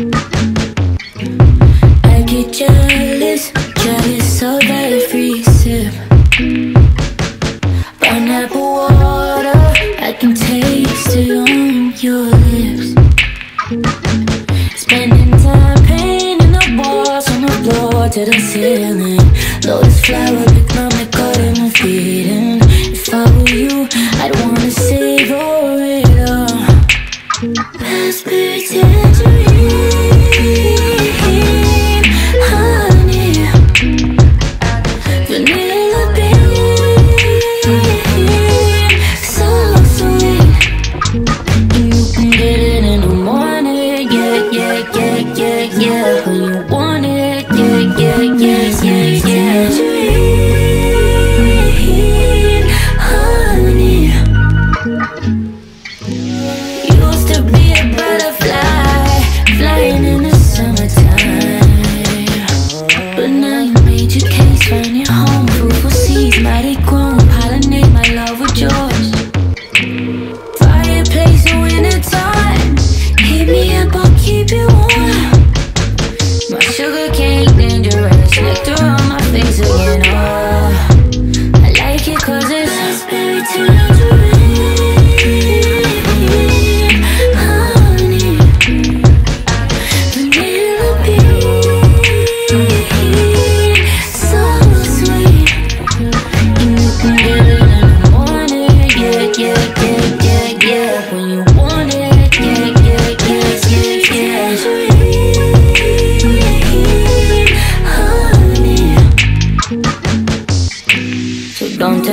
I get jealous, jealous of every sip. Pineapple water, I can taste it on your lips. Spending time painting the walls on the floor to the ceiling. Lotus flower, pick my caught in my feet And if I were you, I'd wanna save it all Let's pretend yeah, yeah, yeah, yeah. When you want it, yeah, yeah, yeah, yeah, yeah.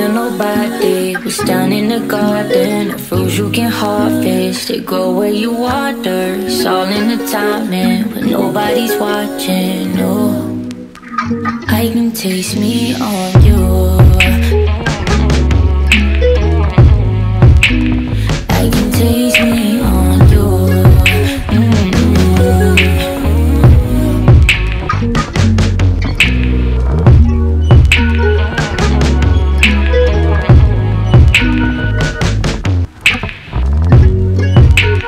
Nobody what's down in the garden. The fruits you can harvest, they grow where you water. It's all in the timing, but nobody's watching. No, I can taste me on you.